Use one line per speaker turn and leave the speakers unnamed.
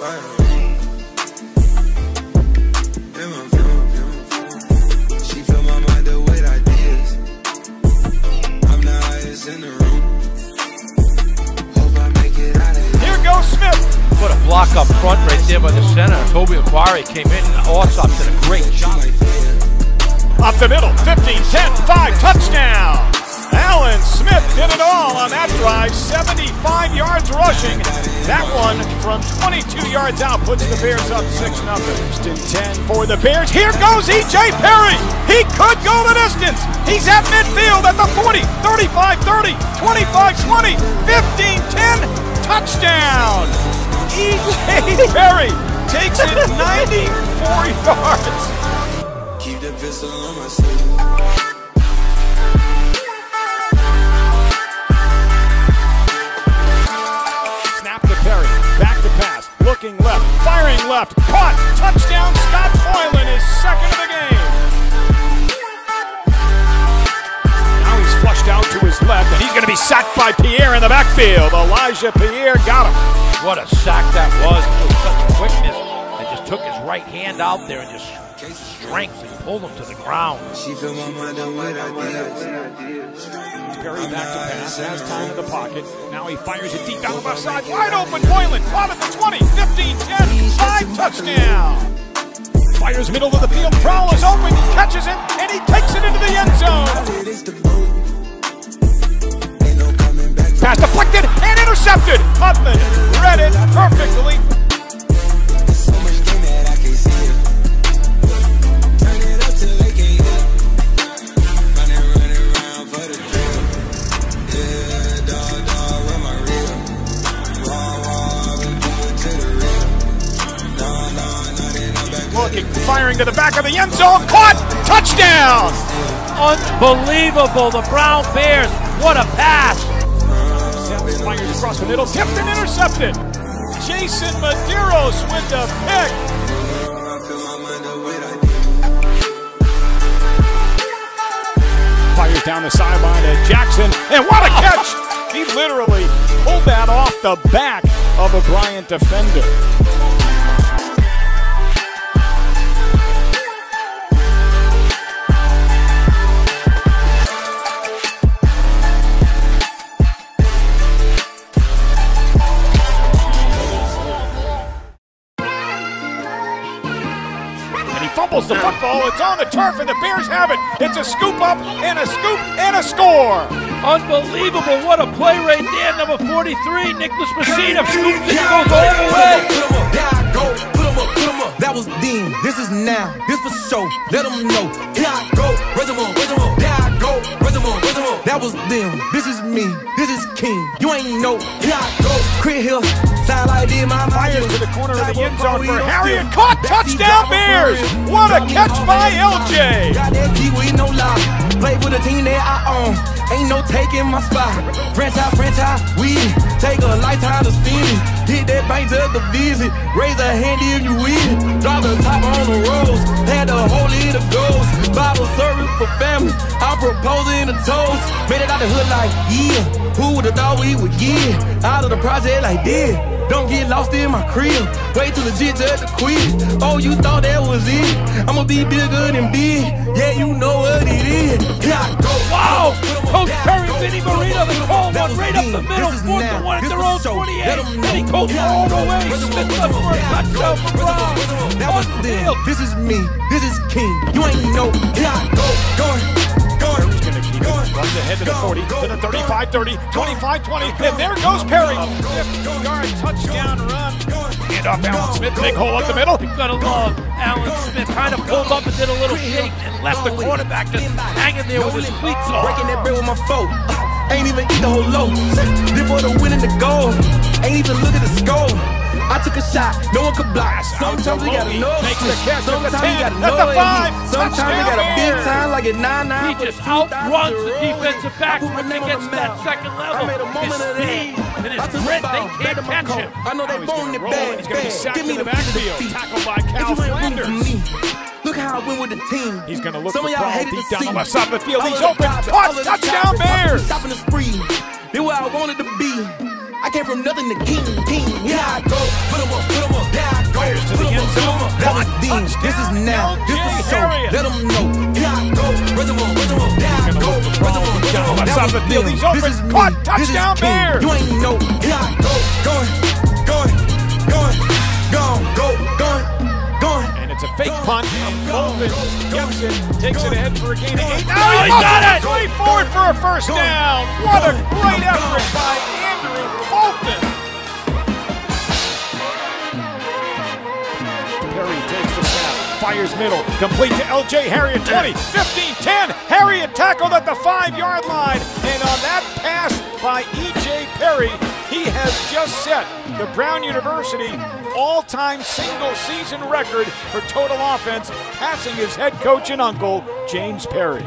She fill my mind with ideas. I'm the highest in the room. Hope I make it out of here.
Here goes Smith.
Put a block up front right there by the center. Toby Aquari came in and Allsop did a great job.
Up the middle, 15, 10, 5, touchdown. Did it all on that drive, 75 yards rushing. That one from 22 yards out puts the Bears up 6 0. First and 10 for the Bears. Here goes E.J. Perry. He could go the distance. He's at midfield at the 40, 35 30, 25 20, 15 10. Touchdown. E.J. Perry takes it 94 yards.
Keep the pistol on my sleeve.
Left. Caught. Touchdown. Scott Boylan is second of the game. Now he's flushed out to his left, and he's going to be sacked by Pierre in the backfield. Elijah Pierre got him.
What a sack that was. With such quickness. And just took his right hand out there and just strength and pulled him to the ground.
She fill my mind up with ideas.
Perry back to pass. Has time in the pocket. Now he fires it deep down the left side. Wide open. Boylan. Caught at the 20, 15, 10, 5 touchdown. Fires middle of the field. Prowl is open. He catches it, and he takes it into the end zone.
It is the boat. Ain't no coming back.
Pass deflected and intercepted. Hutman read it perfectly. Looking, firing to the back of the end zone. Caught. Touchdown.
Unbelievable. The Brown Bears. What a pass.
Fires across the middle. Tipped and intercepted. Jason Medeiros with the pick.
I fill my mind up with ideas.
Fires down the sideline to Jackson. And what a catch! He literally pulled that off the back of a Bryant defender. Fumbles the football. It's on the turf, and the Bears have it. It's a scoop up and a scoop and a score.
Unbelievable. What a play right there. Number 43, Nicholas Messina scoops it, goes all the way.
Put 'em up, there I go. Put 'em up, put 'em up. That was then, this is now, this for show. Let them know. Here I go, raise 'em up, raise 'em up. There I go, raise 'em up, raise 'em up. That was them, this is me, this is King. You ain't no Here I go, Crit Hill, sound like did my
Fires to the corner of the end zone for Harriet. Caught touchdown Bears. What a catch by LJ.
Got that kiwi, no lie. Play for the team that I own. Ain't no taking my spot. Franchise, franchise, we take a lifetime to spend it. Hit that bank just to visit. Raise a hand if you will. Drop the top on the rose. Had the whole it of goals. Bible service for family. I'm proposing a toast. Made it out the hood like, yeah. Who would've thought we would get out of the project like this? Don't get lost in my crib. Wait till legit just to quit. Oh, you thought that was it? I'ma be bigger than big. Yeah, you know what it is. Here I go.
Wow! Coach Perry. Vinny Marino, the
That
one right up the middle,
This is
fourth and one at
This
their own
show.
28,
Let 'em
and he
know.
goes
Here I
all the way. Smith
up,
for a
raise 'em up.
touchdown for
Raise 'em up,
Brown.
raise 'em up. That was
the field.
This is me. This is King. You ain't know. Here I go. Going. Going.
He's going to keep it.
Going.
Runs ahead to the 40,
go,
to the 35, 30, 25, 20, and there goes Perry.
go,
50
go,
yard touchdown run. Hand off Allen Smith, big hole up the middle.
You've got to love Alan Smith. Kind of pulled up and did a little shake and left the quarterback just hanging there with his cleats
Breaking that bread with my foe. Ain't even eat the whole loaf. Did for the win and the goal. Ain't even look at the score. I took a shot, no one could block. Sometimes we gotta know.
makes the catch at the
Sometimes
10,
you gotta know.
the
it.
five,
Sometimes you
touchdown
gotta big time like a 9 9.
He just outruns the defensive backs when they get to that second level.
A
His
moment of
speed and
I
his grit,
the
they
back
can't catch him.
I know
Now
they
he's
bone
gonna
it bad.
he's gonna be
bad.
sacked
Give
in
me
the
the feet of
backfield. Tackled by Cal
you ain't rooting for
Flanders.
Look how I win with the team.
He's going to look
Some
for Brawl
hated
deep down the left side of the field. He's open.
private,
Caught.
all of the
Touchdown Bears.
Stopping the spree. Then where I wanted to be. I came from nothing to king, king. Here I go, put 'em up, put 'em up. Here I go, put
the
'em
end
up, put 'em
zone.
up. That was
Caught.
This is now, this
Touchdown,
is so.
Harriet.
Let 'em know. Here I go, raise 'em up, raise 'em up. Here I go,
look the
raise 'em
ball
up, raise 'em
down
up.
left
That
side
was
of the field.
them.
He's
This
open.
is me.
Caught.
This is
Touchdown,
king.
Bears.
You ain't know. Here I go, going, going, going, going, go, going, going.
And it's a fake punt. Colvin gets it, takes it ahead for a gain of eight.
Oh, he got it!
For first down. What a great effort by Andrew Bolton. Perry takes the snap, fires middle, complete to LJ Harriet 20, 15, 10. Harriet tackled at the five yard line. And on that pass by EJ Perry, he has just set the Brown University all time single season record for total offense, passing his head coach and uncle, James Perry.